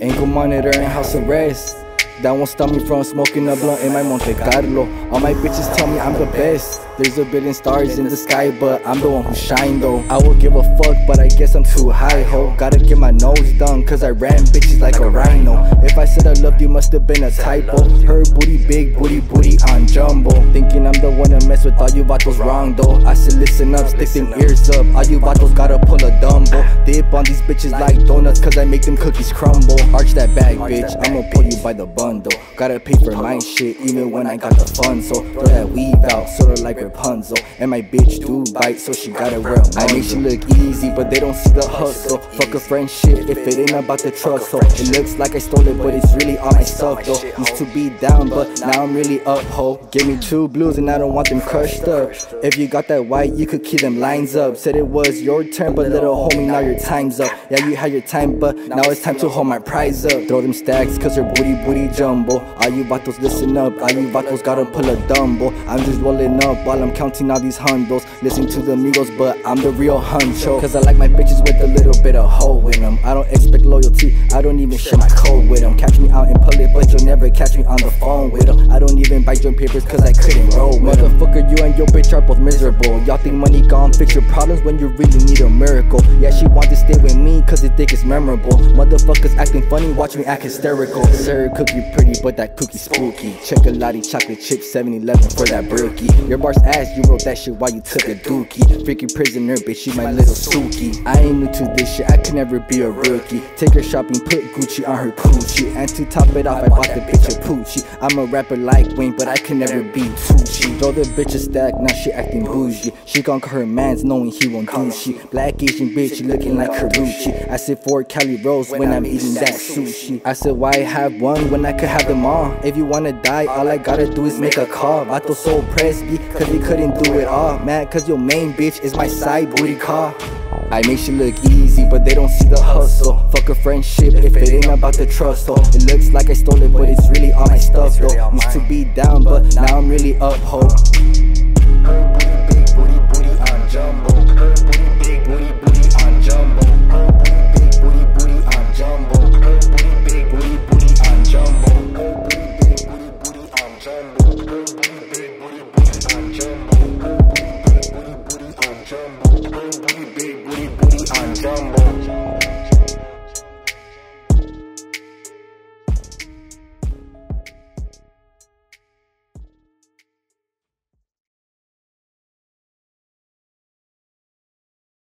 Ankle monitor and house arrest. That won't stop me from smoking a blunt in my Monte Carlo. All my bitches tell me I'm the best. There's a billion stars in the sky, but I'm the one who shine though. I will give a fuck, but I guess I'm too high ho. Gotta get my cause I ran bitches like a rhino. If I said I loved you, must have been a typo. Her booty big, booty, booty on jumbo. Thinking I'm the one to mess with all you vatos wrong though. I said listen up, stick them ears up. All you vatos gotta pull a dumbo. Dip on these bitches like donuts, cause I make them cookies crumble. Arch that bag, bitch, I'ma pull you by the bundle. Gotta pay for my shit, even when I got the funds. So throw that weave out, sorta like Rapunzel. And my bitch do bite, so she gotta wear a I make she look easy, but they don't see the hustle. Fuck a friendship if it ain't about the trust. So it looks like I stole it, but it's really all myself though. Used to be down, but now I'm really up, ho. Give me two blues and I don't want them crushed up. If you got that white, you could keep them lines up. Said it was your turn, but little homie, now your time's up. Yeah, you had your time, but now it's time to hold my prize up. Throw them stacks, cause her booty, booty jumbo. All you vatos listen up, all you vatos gotta pull a dumbo. I'm just rolling up while I'm counting all these hundos. Listen to the amigos, but I'm the real huncho. Cause I like my bitches with a little bit of hoe in them. I don't expect loyalty, I don't even share my code with them. Catch me out in public, but catch me on the phone with them. I don't even buy joint papers cause I couldn't roll with. Motherfucker, you and your bitch are both miserable. Y'all think money gon' fix your problems when you really need a miracle. Yeah, she want to stay with me cause the dick is memorable. Motherfuckers acting funny, watch me act hysterical. Sir, cookie pretty, but that cookie spooky. Chocolate chocolate chip 7-Eleven for that brookie. Your bar's ass, you wrote that shit while you took a dookie. Freaky prisoner, bitch, you my little Suki. I ain't new to this shit, I can never be a rookie. Take her shopping, put Gucci on her coochie. And to top it off, I bought the bitch a Poochie. I'm a rapper like Wayne, but I can never be Tucci. Throw the bitch a stack, now she acting bougie. She gon' call her mans knowing he won't do shit. Black Asian bitch looking like Karuchi. I said four Cali rolls when I'm eating that sushi. I said why have one when I could have them all? If you wanna die, all I gotta do is make a call. Vato so pressed because he couldn't do it all. Mad cause your main bitch is my side booty car. I make shit look easy, but they don't see the hustle. Fuck a friendship if it ain't about the trust. So it looks like I stole it, but it's really all my stuff though. Used to be down, but now I'm really up, ho.